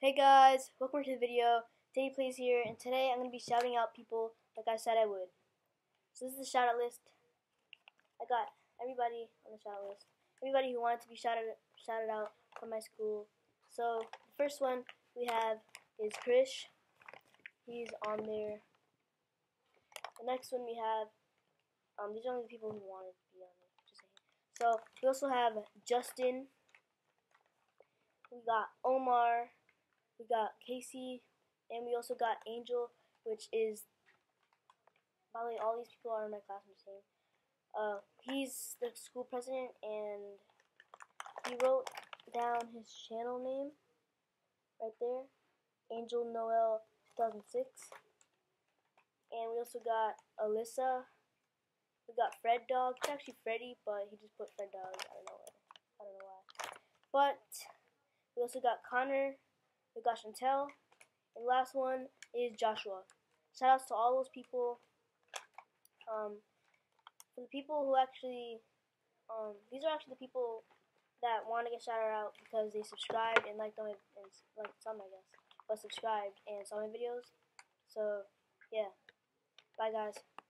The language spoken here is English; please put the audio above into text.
Hey guys, welcome to the video. Teddy Plays here, and today I'm going to be shouting out people like I said I would. So this is the shout out list. I got everybody on the shout out list. Everybody who wanted to be shouted shouted out from my school. So the first one we have is Krish. He's on there. The next one we have, um, these are only the people who wanted to be on it. Just saying. So we also have Justin. We got Omar we got Casey, and we also got Angel, which is by the way, all these people are in my classroom I'm uh, he's the school president, and he wrote down his channel name right there, Angel Noel 2006, and we also got Alyssa. We got Fred Dog. It's actually Freddy, but he just put Fred Dog. I don't know. I don't know why. But we also got Connor we got Chantel. And last one is Joshua. Shout outs to all those people. Um, for the people who actually, um, these are actually the people that want to get shouted out because they subscribed and liked my, and like some I guess, but subscribed and saw my videos. So, yeah. Bye guys.